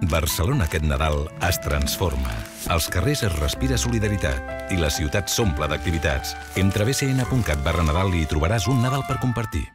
Barcelona aquest Nadal es transforma. Als carrers es respira solidaritat i la ciutat s'omple d'activitats. Entra a bcn.cat barra Nadal i hi trobaràs un Nadal per compartir.